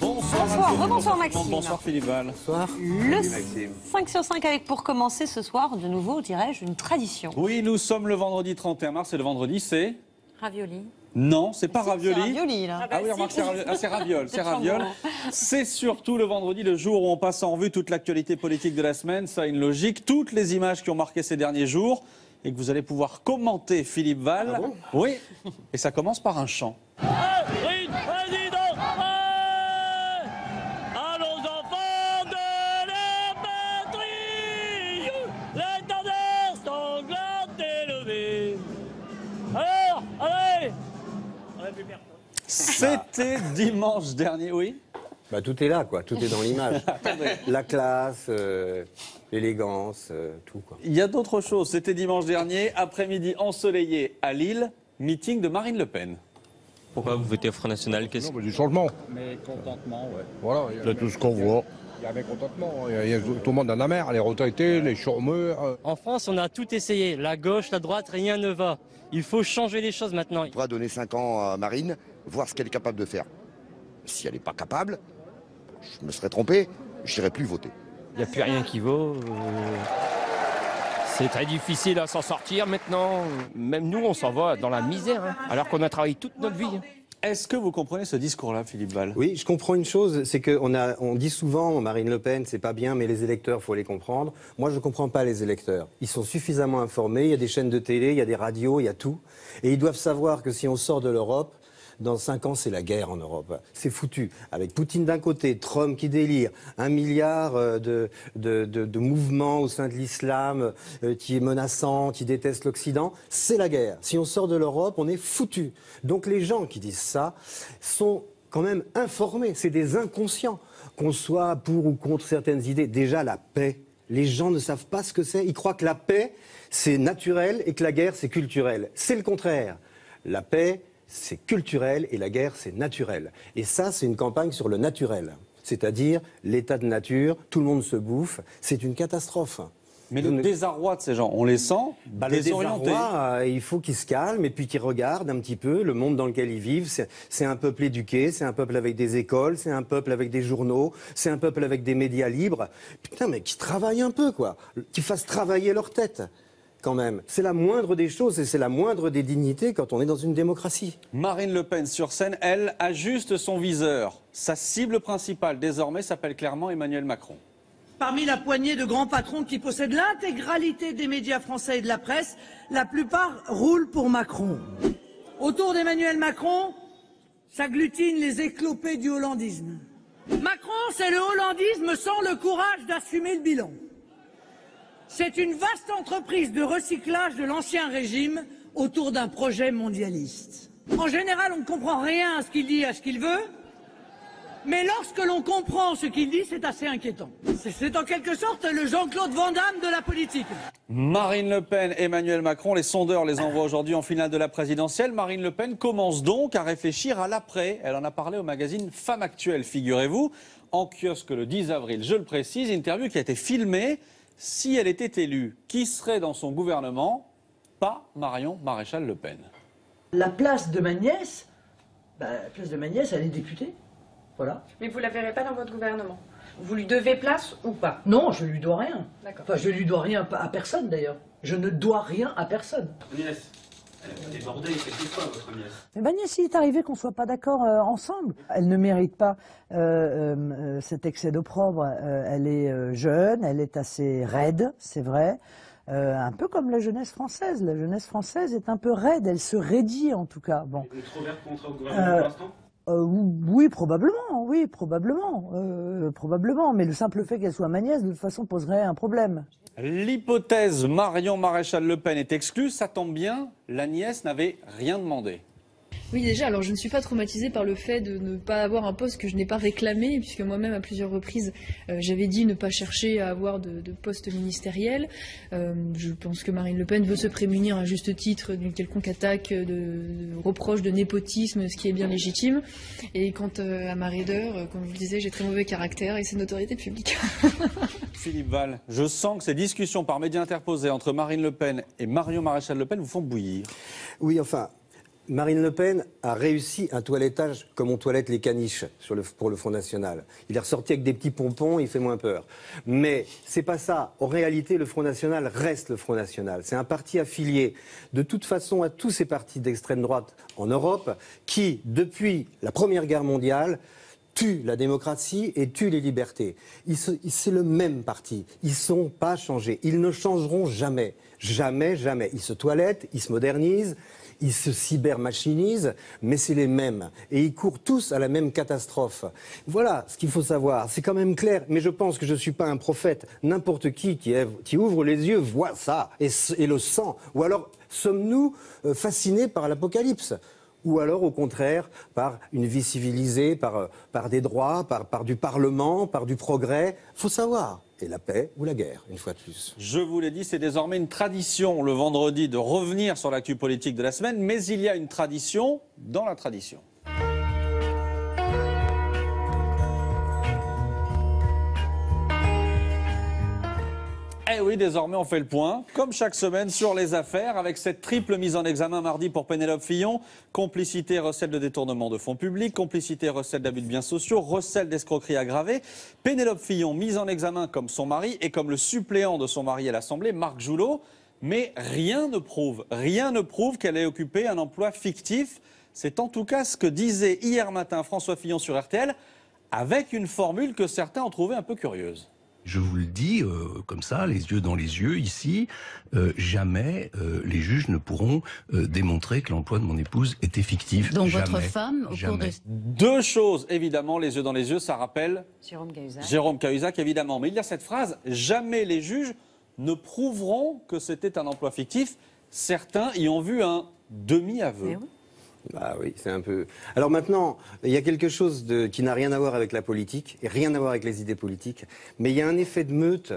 Bonsoir, Bonsoir, Maxime. Bonsoir Philippe Val. Bonsoir. Le 5 sur 5 avec pour commencer ce soir, de nouveau, dirais-je, une tradition. Oui, nous sommes le vendredi 31 mars et le vendredi c'est Ravioli. Non, c'est pas C'est ravioli. ravioli, là. Ah oui, remarque, c'est ravioli. Ah, c'est raviole, c'est surtout le vendredi, le jour où on passe en revue toute l'actualité politique de la semaine. Ça a une logique. Toutes les images qui ont marqué ces derniers jours et que vous allez pouvoir commenter, Philippe Val. oui. Et ça commence par un chant. Une C'était dimanche dernier, oui. Bah, tout est là, quoi. Tout est dans l'image. La classe, euh, l'élégance, euh, tout, quoi. Il y a d'autres choses. C'était dimanche dernier, après-midi ensoleillé à Lille, meeting de Marine Le Pen. Pourquoi vous votez au Front National? Qu'est-ce- Non, mais du changement. Mais contentement, ouais. Voilà, il y a tout ce qu'on voit. Il y a mécontentement. Il y a- il y a- tout le monde en a marre, les retraités, les chômeurs. euh. En France, on a tout essayé. La gauche, la droite, rien ne va. Il faut changer les choses maintenant. On pourra donner 5 ans à Marine, voir ce qu'elle est capable de faire. Si elle n'est pas capable, je me serais trompé, je plus voter. Il n'y a plus rien qui vaut. euh, C'est très difficile à s'en sortir maintenant. Même nous, on s'en va dans la misère, hein, alors qu'on a travaillé toute notre vie. Est-ce que vous comprenez ce discours-là, Philippe Val Oui, je comprends une chose, c'est qu'on a, on dit souvent Marine Le Pen, c'est pas bien, mais les électeurs, faut les comprendre. Moi, je ne comprends pas les électeurs. Ils sont suffisamment informés. Il y a des chaînes de télé, il y a des radios, il y a tout, et ils doivent savoir que si on sort de l'Europe. Dans cinq ans, c'est la guerre en Europe. C'est foutu. Avec Poutine d'un côté, Trump qui délire, un milliard euh, de, mouvements au sein de l'islam euh, qui est menaçant, qui déteste l'Occident, c'est la guerre. Si on sort de l'Europe, on est foutu. Donc les gens qui disent ça sont quand même informés. C'est des inconscients. Qu'on soit pour ou contre certaines idées, déjà la paix. Les gens ne savent pas ce que c'est. Ils croient que la paix, c'est naturel et que la guerre, c'est culturel. C'est le contraire. La paix, c'est culturel et la guerre, c'est naturel. Et ça, c'est une campagne sur le naturel. C'est-à-dire l'état de nature, tout le monde se bouffe. C'est une catastrophe. Mais le désarroi de ces gens, on les sent bah, le désorientés. désarroi, euh, il faut qu'ils se calment et puis qu'ils regardent un petit peu le monde dans lequel ils vivent. C'est- C'est un peuple éduqué, c'est un peuple avec des écoles, c'est un peuple avec des journaux, c'est un peuple avec des médias libres. Putain, mais qui travaillent un peu, quoi. Qu'ils fassent travailler leur tête, quand même. C'est la moindre des choses et c'est la moindre des dignités quand on est dans une démocratie. Marine Le Pen sur scène, elle ajuste son viseur. Sa cible principale désormais s'appelle clairement Emmanuel Macron. Parmi la poignée de grands patrons qui possèdent l'intégralité des médias français et de la presse, la plupart roulent pour Macron. Autour d'Emmanuel Macron s'agglutinent les éclopés du hollandisme. Macron, c'est le hollandisme sans le courage d'assumer le bilan. C'est une vaste entreprise de recyclage de l'ancien régime autour d'un projet mondialiste. En général, on ne comprend rien à ce qu'il dit, à ce qu'il veut, mais lorsque l'on comprend ce qu'il dit, c'est assez inquiétant. C'est- en quelque sorte le Jean-Claude Van Damme de la politique. Marine Le Pen, Emmanuel Macron, les sondeurs les envoient aujourd'hui en finale de la présidentielle. Marine Le Pen commence donc à réfléchir à l'après. Elle en a parlé au magazine Femme Actuelle, figurez-vous, en kiosque le 10 avril, je le précise, interview qui a été filmée. Si elle était élue, qui serait dans son gouvernement? Pas Marion Maréchal Le Pen. La place de ma nièce, bah, la place de ma nièce, elle est députée. Voilà. Mais vous la verrez pas dans votre gouvernement? Vous lui devez place ou pas? Non, je lui dois rien. D'accord. Enfin, je lui dois rien à personne d'ailleurs. Je ne dois rien à personne. Débordée, quoi votre nièce Mais ben, Agnès, il est arrivé qu'on soit pas d'accord euh, ensemble. Elle ne mérite pas euh, euh, cet excès d'opprobre. Elle est jeune, elle est assez raide, c'est vrai. Euh, un peu comme la jeunesse française. La jeunesse française est un peu raide, elle se raidit en tout cas. Bon. Contre gouvernement pour l'instant? Euh, oui, probablement, oui, probablement, euh, probablement. Mais le simple fait qu'elle soit ma nièce, de toute façon, poserait un problème. L'hypothèse Marion Maréchal Le Pen est exclue, ça tombe bien, la nièce n'avait rien demandé. Oui, déjà, alors je ne suis pas traumatisée par le fait de ne pas avoir un poste que je n'ai pas réclamé, puisque moi-même, à plusieurs reprises, euh, j'avais dit ne pas chercher à avoir de, de poste ministériel. Euh, je pense que Marine Le Pen veut se prémunir à juste titre d'une quelconque attaque, de, de reproche de népotisme, ce qui est bien légitime. Et quant euh, à ma raideur, euh, comme je le disais, j'ai très mauvais caractère et c'est une autorité publique. Philippe Val, je sens que ces discussions par médias interposés entre Marine Le Pen et Marion Maréchal Le Pen vous font bouillir. Oui, enfin, Marine Le Pen a réussi un toilettage comme on toilette les caniches pour le Front National. Il est ressorti avec des petits pompons, il fait moins peur. Mais c'est pas ça. En réalité, le Front National reste le Front National. C'est un parti affilié de toute façon à tous ces partis d'extrême droite en Europe qui, depuis la Première Guerre mondiale, tue la démocratie et tue les libertés. C'est le même parti. Ils ne sont pas changés. Ils ne changeront jamais. Jamais, jamais. Ils se toilettent, ils se modernisent, ils se cybermachinisent, mais c'est les mêmes. Et ils courent tous à la même catastrophe. Voilà ce qu'il faut savoir. C'est quand même clair. Mais je pense que je ne suis pas un prophète. N'importe qui qui, qui ouvre les yeux voit ça et, le sent. Ou alors sommes-nous euh, fascinés par l'apocalypse? Ou alors au contraire par une vie civilisée, par, euh, des droits, par, par du Parlement, par du progrès? faut savoir. Et la paix ou la guerre, une fois de plus. Je vous l'ai dit, c'est désormais une tradition le vendredi de revenir sur l'actu politique de la semaine, mais il y a une tradition dans la tradition. Oui, désormais on fait le point, comme chaque semaine, sur les affaires, avec cette triple mise en examen mardi pour Pénélope Fillon. Complicité, recette de détournement de fonds publics, complicité, recette d'abus de biens sociaux, recette d'escroquerie aggravée. Pénélope Fillon mise en examen comme son mari et comme le suppléant de son mari à l'Assemblée, Marc Joulot. Mais rien ne prouve, rien ne prouve qu'elle ait occupé un emploi fictif. C'est en tout cas ce que disait hier matin François Fillon sur RTL, avec une formule que certains ont trouvée un peu curieuse. Je vous le dis euh, comme ça, les yeux dans les yeux, ici, euh, jamais euh, les juges ne pourront euh, démontrer que l'emploi de mon épouse était fictif. Donc votre femme, au cours de... Deux choses, évidemment, les yeux dans les yeux, ça rappelle Jérôme Cahuzac. Jérôme Cahuzac, évidemment. Mais il y a cette phrase jamais les juges ne prouveront que c'était un emploi fictif. Certains y ont vu un demi-aveu. Bah oui, c'est un peu. Alors maintenant, il y a quelque chose de... qui n'a rien à voir avec la politique et rien à voir avec les idées politiques, mais il y a un effet de meute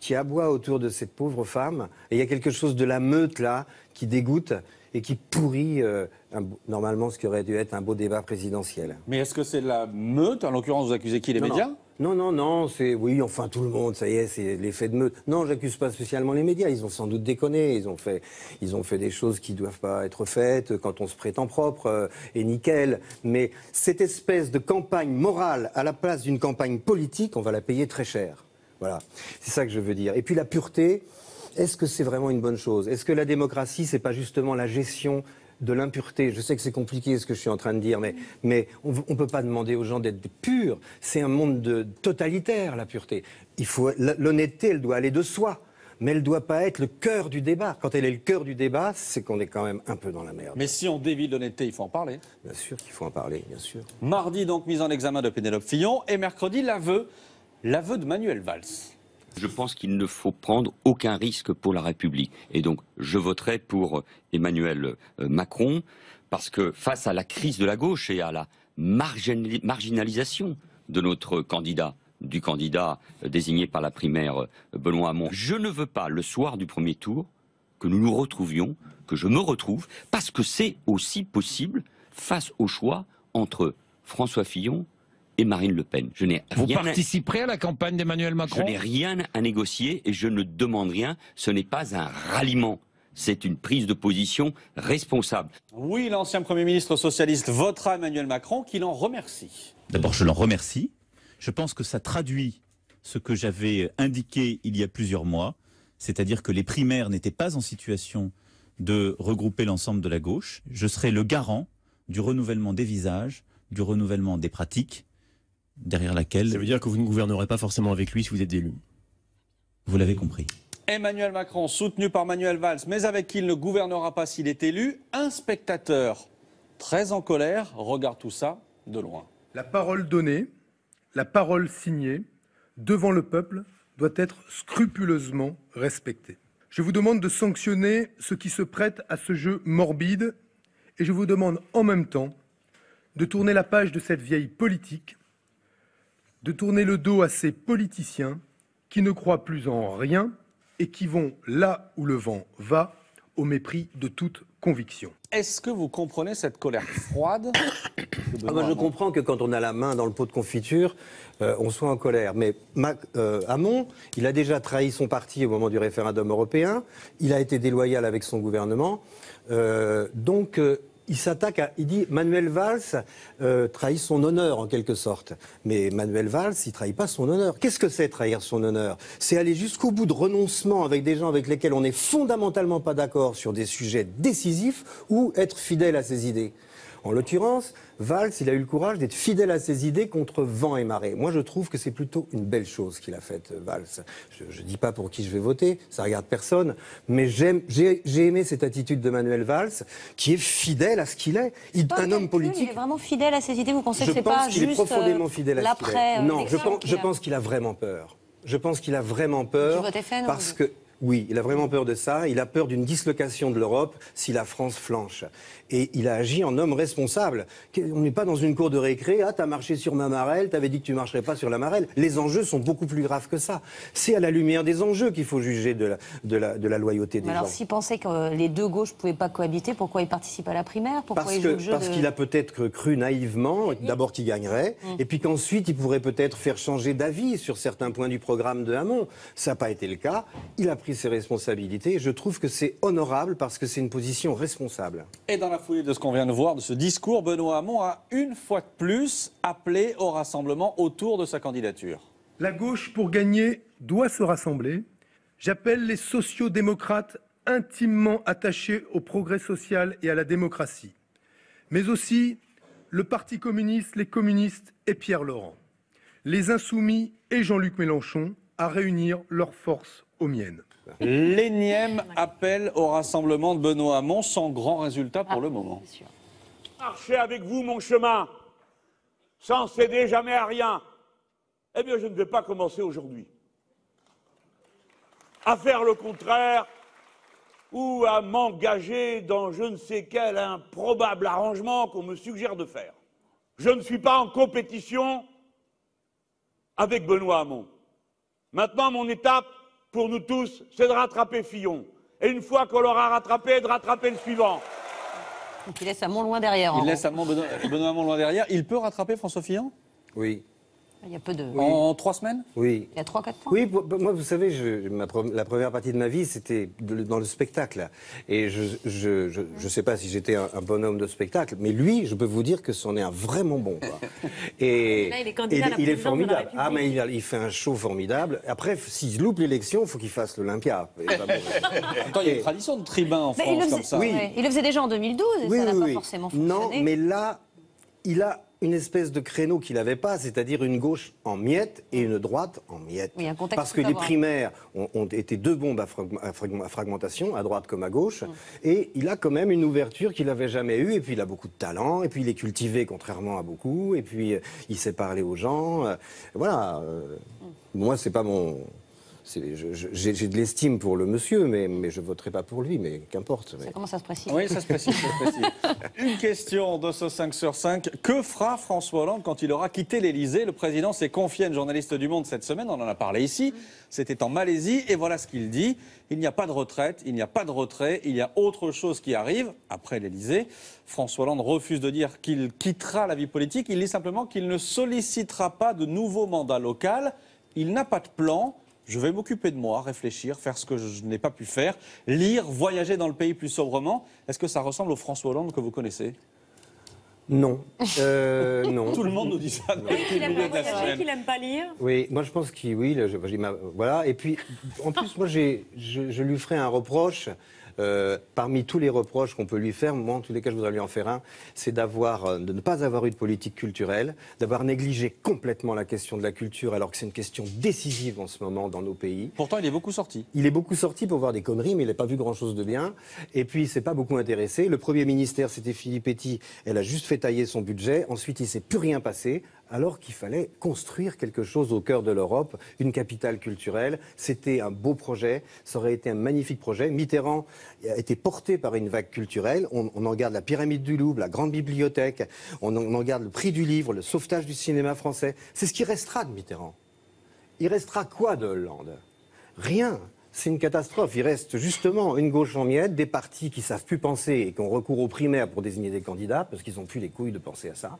qui aboie autour de cette pauvre femme, et il y a quelque chose de la meute là qui dégoûte et qui pourrit euh, un normalement ce qui aurait dû être un beau débat présidentiel. Mais est-ce que c'est la meute En l'occurrence, vous accusez qui Les Non, médias? Non, non, non, c'est oui, enfin tout le monde, ça y est, c'est l'effet de meute. Non, j'accuse pas spécialement les médias, ils ont sans doute déconné, ils ont fait, ils ont fait des choses qui doivent pas être faites quand on se prétend propre euh, et nickel. Mais cette espèce de campagne morale à la place d'une campagne politique, on va la payer très cher. Voilà, c'est ça que je veux dire. Et puis la pureté, est-ce que c'est vraiment une bonne chose? Est-ce que la démocratie, c'est pas justement la gestion de l'impureté Je sais que c'est compliqué ce que je suis en train de dire, mais, mais on ne peut pas demander aux gens d'être purs. C'est un monde de, totalitaire, la pureté. Il faut L'honnêteté, elle doit aller de soi. Mais elle ne doit pas être le cœur du débat. Quand elle est le cœur du débat, c'est qu'on est quand même un peu dans la merde. Mais si on dévie l'honnêteté, il faut en parler. Bien sûr qu'il faut en parler, bien sûr. Mardi, donc, mise en examen de Pénélope Fillon. Et mercredi, l'aveu. L'aveu de Manuel Valls. Je pense qu'il ne faut prendre aucun risque pour la République. Et donc, je voterai pour Emmanuel euh, Macron, parce que face à la crise de la gauche et à la marginali- marginalisation de notre candidat, du candidat euh, désigné par la primaire euh, Benoît Hamon, je ne veux pas, le soir du premier tour, que nous nous retrouvions, que je me retrouve, parce que c'est aussi possible face au choix entre François Fillon et Marine Le Pen. Je n'ai Vous rien à- participerez à la campagne d'Emmanuel je Macron n'ai rien à négocier et je ne demande rien. Ce n'est pas un ralliement. C'est une prise de position responsable. Oui, l'ancien Premier ministre socialiste votera Emmanuel Macron, qu'il en remercie. D'abord, je l'en remercie. Je pense que ça traduit ce que j'avais indiqué il y a plusieurs mois, c'est-à-dire que les primaires n'étaient pas en situation de regrouper l'ensemble de la gauche. Je serai le garant du renouvellement des visages, du renouvellement des pratiques, derrière laquelle... Ça veut dire que vous ne gouvernerez pas forcément avec lui si vous êtes élu. Vous l'avez compris. Emmanuel Macron, soutenu par Manuel Valls, mais avec qui il ne gouvernera pas s'il est élu. Un spectateur très en colère regarde tout ça de loin. La parole donnée, la parole signée, devant le peuple, doit être scrupuleusement respectée. Je vous demande de sanctionner ceux qui se prêtent à ce jeu morbide et je vous demande en même temps de tourner la page de cette vieille politique, de tourner le dos à ces politiciens qui ne croient plus en rien et qui vont là où le vent va, au mépris de toute conviction. Est-ce que vous comprenez cette colère froide de Ah, moi, je comprends que quand on a la main dans le pot de confiture, euh, on soit en colère. Mais Mac- euh, Hamon, il a déjà trahi son parti au moment du référendum européen. Il a été déloyal avec son gouvernement. Euh, donc, euh, il s'attaque à. Il dit Manuel Valls euh, trahit son honneur en quelque sorte. Mais Manuel Valls, il trahit pas son honneur. Qu'est-ce que c'est trahir son honneur? C'est aller jusqu'au bout de renoncement avec des gens avec lesquels on n'est fondamentalement pas d'accord sur des sujets décisifs ou être fidèle à ses idées. En l'occurrence, Valls, il a eu le courage d'être fidèle à ses idées contre vent et marée. Moi, je trouve que c'est plutôt une belle chose qu'il a faite, Valls. Je ne dis pas pour qui je vais voter, ça regarde personne, mais j'ai aimé cette attitude de Manuel Valls, qui est fidèle à ce qu'il est. Il- Pas un homme politique. Il est vraiment fidèle à ses idées. Vous pensez Je que c'est pense pas qu'il est juste profondément euh, fidèle à ce qu'il est. euh, Non, je pense, qu'il a- pense qu'il a vraiment peur. Je pense qu'il a vraiment peur. Parce que oui, il a vraiment peur de ça. Il a peur d'une dislocation de l'Europe si la France flanche. Et il a agi en homme responsable. On n'est pas dans une cour de récré. Ah, t'as marché sur ma marelle, t'avais dit que tu marcherais pas sur la marelle. Les enjeux sont beaucoup plus graves que ça. C'est à la lumière des enjeux qu'il faut juger de la, de la, de la loyauté des Mais alors, gens. s'il pensait que les deux gauches pouvaient pas cohabiter, pourquoi il participe à la primaire? Pourquoi Parce il joue que- le jeu parce de- qu'il a peut-être cru naïvement, d'abord qu'il gagnerait, Mm. et puis qu'ensuite il pourrait peut-être faire changer d'avis sur certains points du programme de Hamon. Ça n'a pas été le cas. Il a pris ses responsabilités. et Je trouve que c'est honorable parce que c'est une position responsable. Et dans la foulée de ce qu'on vient de voir, de ce discours, Benoît Hamon a une fois de plus appelé au rassemblement autour de sa candidature. La gauche, pour gagner, doit se rassembler. J'appelle les sociaux-démocrates intimement attachés au progrès social et à la démocratie, mais aussi le Parti communiste, les communistes et Pierre Laurent, les insoumis et Jean-Luc Mélenchon à réunir leurs forces aux miennes. L'énième appel au rassemblement de Benoît Hamon, sans grand résultat Ah, pour le moment. marcher avec vous mon chemin, sans céder jamais à rien, eh bien, je ne vais pas commencer aujourd'hui. À faire le contraire ou à m'engager dans je ne sais quel improbable arrangement qu'on me suggère de faire. Je ne suis pas en compétition avec Benoît Hamon. Maintenant, mon étape, pour nous tous, c'est de rattraper Fillon. Et une fois qu'on l'aura rattrapé, de rattraper le suivant. Donc il laisse Hamon loin derrière. Il laisse Hamon- Benoît, Benoît Hamon loin derrière. Il peut rattraper François Fillon? Oui. Il y a peu de. En trois semaines Oui. Il y a 3-4 ans. Oui, pour- pour- moi, vous savez, je- ma pre- la première partie de ma vie, c'était dans le spectacle. Et je je, je, je sais pas si j'étais un, un bonhomme de spectacle, mais lui, je peux vous dire que c'en est un vraiment bon. quoi. Et Là, il est candidat à la il est la formidable. Ah, mais il, a- il fait un show formidable. Après, s'il loupe l'élection, il faut qu'il fasse l'Olympia. Attends, il y a une tradition de tribun en Mais France il, le comme faisait, ça. ouais. il le faisait déjà en 2012 et Oui, ça n'a oui, pas oui. forcément Non, fonctionné. mais là, il a une espèce de créneau qu'il n'avait pas, c'est-à-dire une gauche en miettes et une droite en miettes. Oui, un contexte Parce que les primaires ont, ont été deux bombes à, frag- à frag- à fragmentation, à droite comme à gauche, et il a quand même une ouverture qu'il n'avait jamais eue, et puis il a beaucoup de talent, et puis il est cultivé contrairement à beaucoup, et puis euh, il sait parler aux gens. euh, voilà. euh, Moi, c'est pas mon... J'ai de l'estime pour le monsieur, mais, mais je voterai pas pour lui, mais qu'importe. mais- Ça commence à se préciser. Oui, ça se précise, ça se précise. Une question de ce 5 sur 5. Que fera François Hollande quand il aura quitté l'Elysée Le président s'est confié à une journaliste du Monde cette semaine, on en a parlé ici. C'était en Malaisie, et voilà ce qu'il dit. Il n'y a pas de retraite, il n'y a pas de retrait, il y a autre chose qui arrive après l'Elysée. François Hollande refuse de dire qu'il quittera la vie politique, il dit simplement qu'il ne sollicitera pas de nouveau mandat local. Il n'a pas de plan. Je vais m'occuper de moi, réfléchir, faire ce que je n'ai pas pu faire, lire, voyager dans le pays plus sobrement. Est-ce que ça ressemble au François Hollande que vous connaissez? Non. Euh, non. Tout le monde nous dit ça le milieu de la semaine. qu'il aime pas lire. Oui, moi je pense qu'il oui, là, je- voilà. Et puis en plus, moi je, je lui ferai un reproche. Euh, parmi tous les reproches qu'on peut lui faire, moi en tous les cas je voudrais lui en faire un, c'est d'avoir, euh, de ne pas avoir eu de politique culturelle, d'avoir négligé complètement la question de la culture alors que c'est une question décisive en ce moment dans nos pays. Pourtant, il est beaucoup sorti. Il est beaucoup sorti pour voir des conneries, mais il n'a pas vu grand-chose de bien. Et puis, il s'est pas beaucoup intéressé. Le premier ministère, c'était Philippe Petit. Elle a juste fait tailler son budget. Ensuite, il s'est plus rien passé, alors qu'il fallait construire quelque chose au cœur de l'Europe, une capitale culturelle. C'était un beau projet. Ça aurait été un magnifique projet. Mitterrand a été porté par une vague culturelle. On, en garde la pyramide du Louvre, la grande bibliothèque. On en, on en garde le prix du livre, le sauvetage du cinéma français. C'est ce qui restera de Mitterrand. Il restera quoi de Hollande? Rien. C'est une catastrophe. Il reste justement une gauche en miettes, des partis qui savent plus penser et qui ont recours aux primaires pour désigner des candidats parce qu'ils n'ont plus les couilles de penser à ça.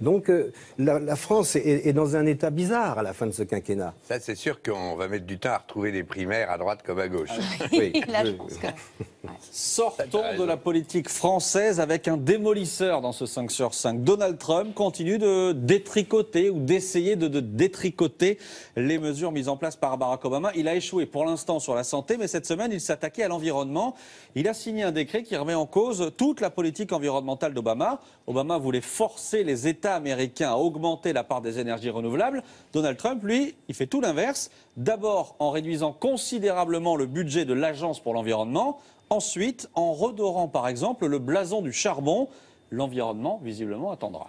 Donc euh, la, la France est, est dans un état bizarre à la fin de ce quinquennat. Ça, c'est sûr qu'on va mettre du temps à retrouver des primaires à droite comme à gauche. Oui, Là, je je- pense que- Sortons de la politique française avec un démolisseur dans ce 5 sur 5. Donald Trump continue de détricoter ou d'essayer de, de détricoter les mesures mises en place par Barack Obama. Il a échoué pour l'instant sur la santé, mais cette semaine, il s'attaquait à l'environnement. Il a signé un décret qui remet en cause toute la politique environnementale d'Obama. Obama voulait forcer les États américains à augmenter la part des énergies renouvelables. Donald Trump, lui, il fait tout l'inverse. D'abord en réduisant considérablement le budget de l'Agence pour l'environnement. Ensuite, en redorant par exemple le blason du charbon, l'environnement visiblement attendra.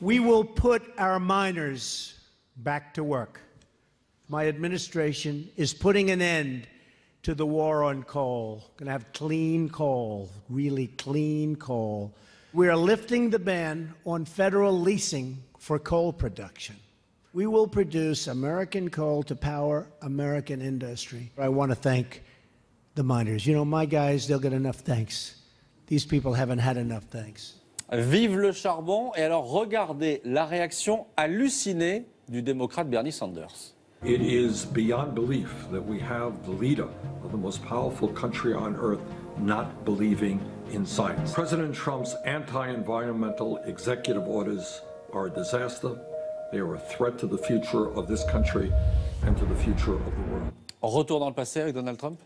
We will put our miners back to work. My administration is putting an end to the war on coal. Going to have clean coal, clean coal. We are lifting the ban on federal leasing for coal production. We will produce American coal to power American industry. I want to thank the miners. You know, my guys, they'll get enough thanks. These people haven't had enough thanks. Vive le charbon Et alors regardez la réaction hallucinée du démocrate Bernie Sanders. It is beyond belief that we have the leader of the most powerful country on earth not believing in science. President Trump's anti environmental executive orders are a disaster. They are a threat to the future of this country and to the future of the world. Retour dans le passé avec Donald Trump?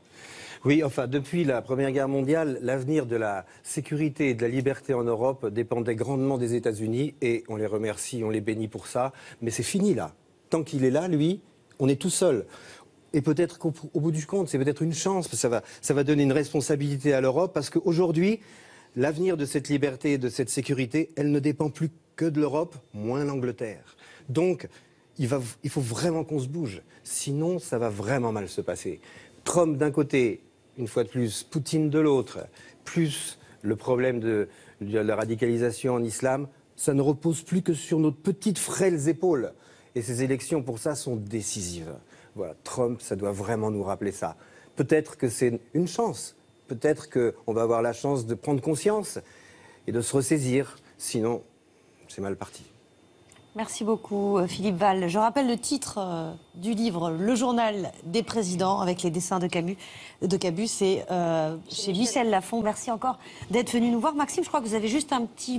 Oui, enfin, depuis la Première Guerre mondiale, l'avenir de la sécurité et de la liberté en Europe dépendait grandement des États-Unis et on les remercie, on les bénit pour ça. Mais c'est fini là. Tant qu'il est là, lui, on est tout seul. Et peut-être qu'au au bout du compte, c'est peut-être une chance, parce que ça va, ça va donner une responsabilité à l'Europe, parce qu'aujourd'hui, l'avenir de cette liberté et de cette sécurité, elle ne dépend plus que de l'Europe, moins l'Angleterre. Donc, il faut vraiment qu'on se bouge. Sinon, ça va vraiment mal se passer. Trump d'un côté, une fois de plus, Poutine de l'autre, plus le problème de, de la radicalisation en islam, ça ne repose plus que sur nos petites frêles épaules. Et ces élections, pour ça, sont décisives. Voilà, Trump, ça doit vraiment nous rappeler ça. Peut-être que c'est une chance. Peut-être qu'on va avoir la chance de prendre conscience et de se ressaisir. Sinon, c'est mal parti. Merci beaucoup, euh, Philippe Val. Je rappelle le titre euh, du livre, Le journal des présidents, avec les dessins de Camus. De c'est euh, chez Michel Lafon. Merci encore d'être venu nous voir. Maxime, je crois que vous avez juste un petit